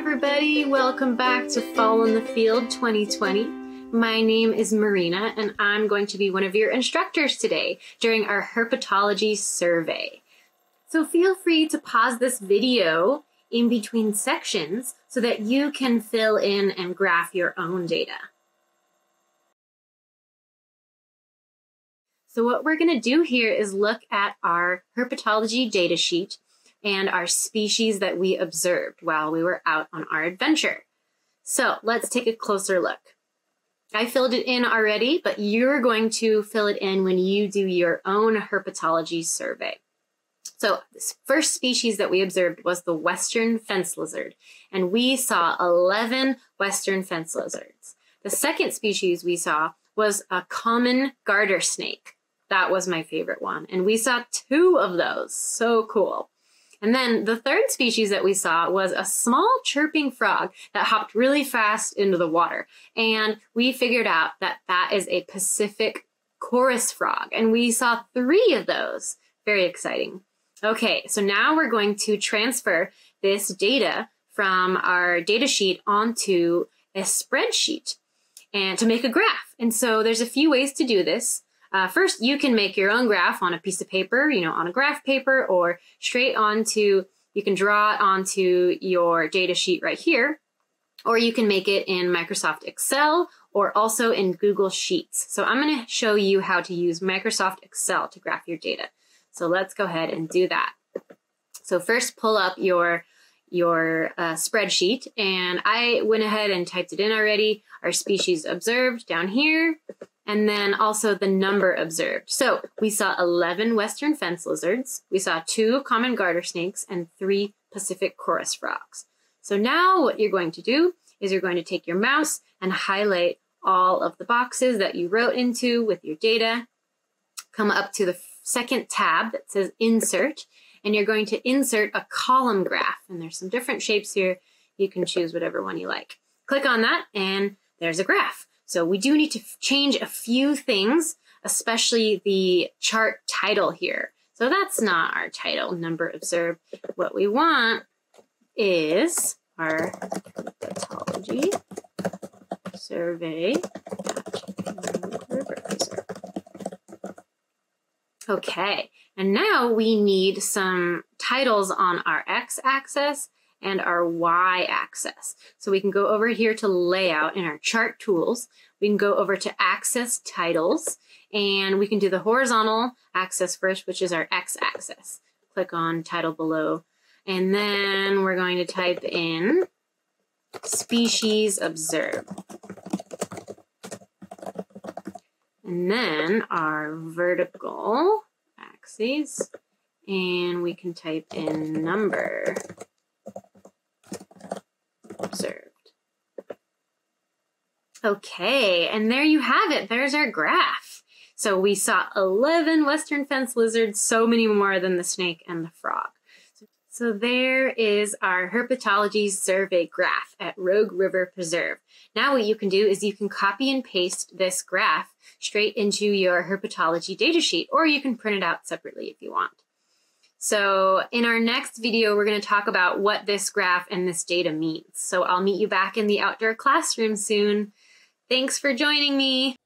everybody. Welcome back to Fall in the Field 2020. My name is Marina, and I'm going to be one of your instructors today during our herpetology survey. So feel free to pause this video in between sections so that you can fill in and graph your own data. So what we're going to do here is look at our herpetology data sheet and our species that we observed while we were out on our adventure. So let's take a closer look. I filled it in already, but you're going to fill it in when you do your own herpetology survey. So this first species that we observed was the western fence lizard, and we saw 11 western fence lizards. The second species we saw was a common garter snake. That was my favorite one, and we saw two of those. So cool. And then the third species that we saw was a small chirping frog that hopped really fast into the water. And we figured out that that is a Pacific chorus frog. And we saw three of those. Very exciting. Okay, so now we're going to transfer this data from our data sheet onto a spreadsheet and to make a graph. And so there's a few ways to do this. Uh, first, you can make your own graph on a piece of paper, you know, on a graph paper or straight onto, you can draw it onto your data sheet right here, or you can make it in Microsoft Excel or also in Google Sheets. So I'm going to show you how to use Microsoft Excel to graph your data. So let's go ahead and do that. So first pull up your your uh, spreadsheet and I went ahead and typed it in already. Our species observed down here and then also the number observed. So we saw 11 western fence lizards, we saw two common garter snakes, and three Pacific chorus frogs. So now what you're going to do is you're going to take your mouse and highlight all of the boxes that you wrote into with your data. Come up to the second tab that says Insert, and you're going to insert a column graph. And there's some different shapes here. You can choose whatever one you like. Click on that, and there's a graph. So we do need to change a few things, especially the chart title here. So that's not our title, number observed. What we want is our herpetology survey Okay, and now we need some titles on our x-axis and our y-axis. So we can go over here to layout in our chart tools. We can go over to axis titles and we can do the horizontal axis first, which is our x-axis. Click on title below. And then we're going to type in species observed. And then our vertical axes, and we can type in number observed. Okay, and there you have it. There's our graph. So we saw 11 western fence lizards, so many more than the snake and the frog. So there is our herpetology survey graph at Rogue River Preserve. Now what you can do is you can copy and paste this graph straight into your herpetology datasheet, or you can print it out separately if you want. So in our next video, we're going to talk about what this graph and this data means. So I'll meet you back in the outdoor classroom soon. Thanks for joining me.